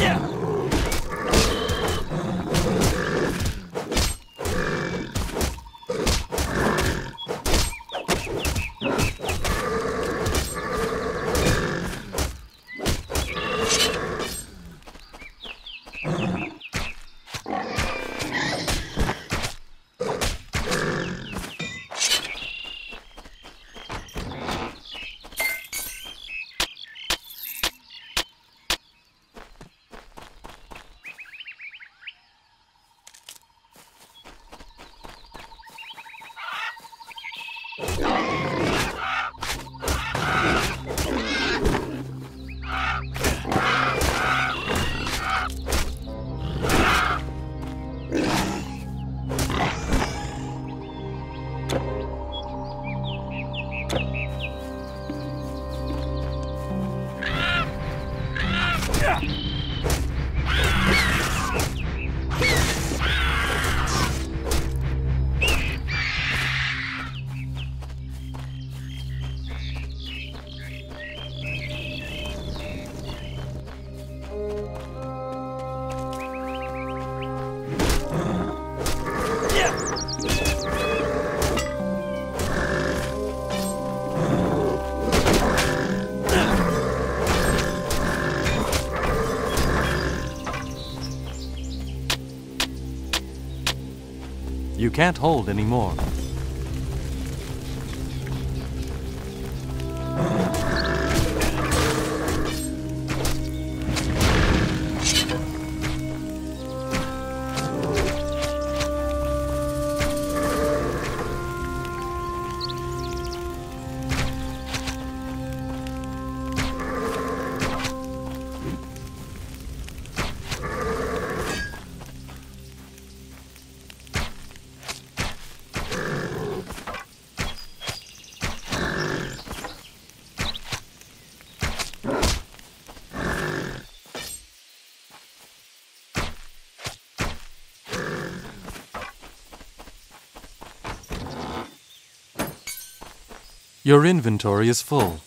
You can't hold anymore. Your inventory is full.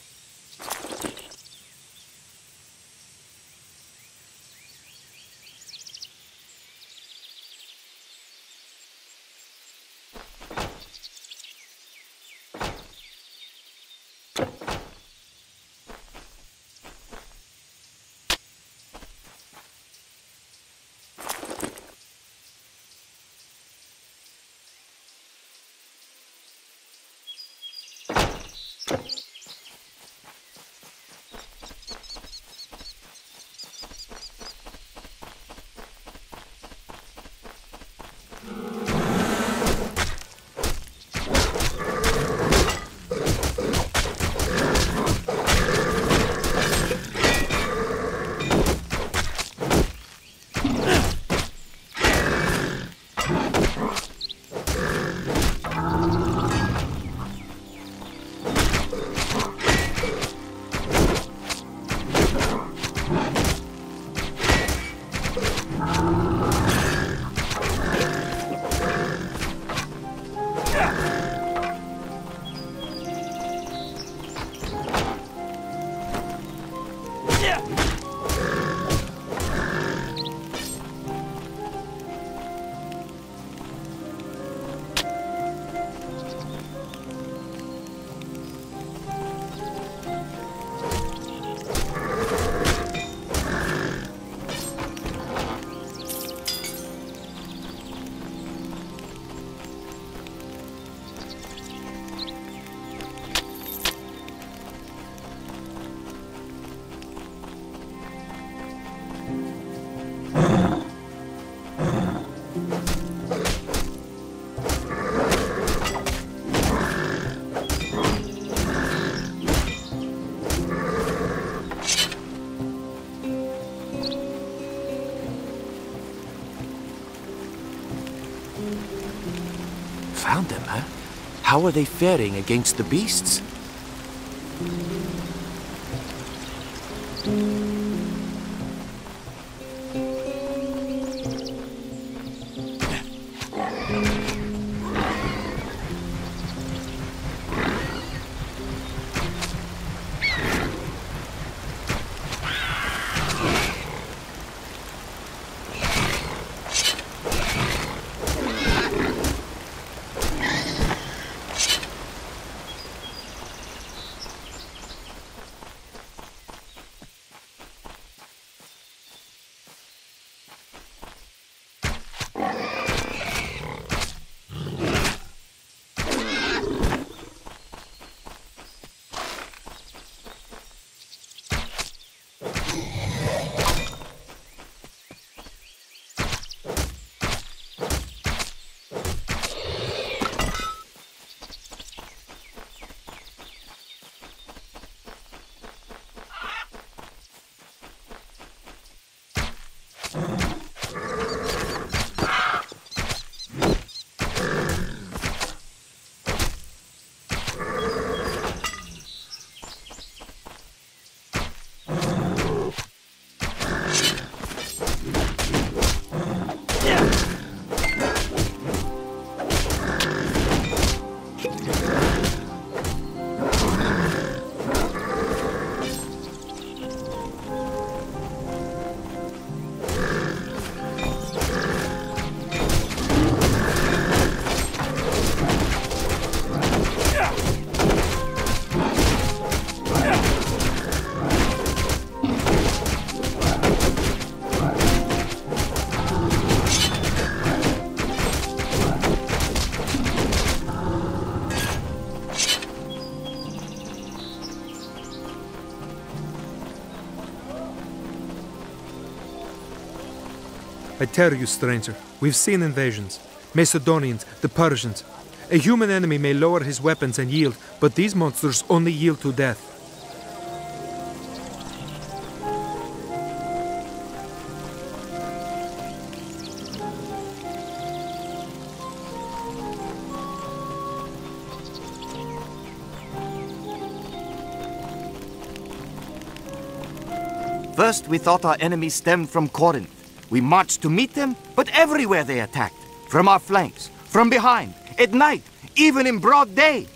Found them? How are they faring against the beasts? Tell you, stranger, we've seen invasions. Macedonians, the Persians. A human enemy may lower his weapons and yield, but these monsters only yield to death. First, we thought our enemies stemmed from Corinth. We marched to meet them, but everywhere they attacked. From our flanks, from behind, at night, even in broad day.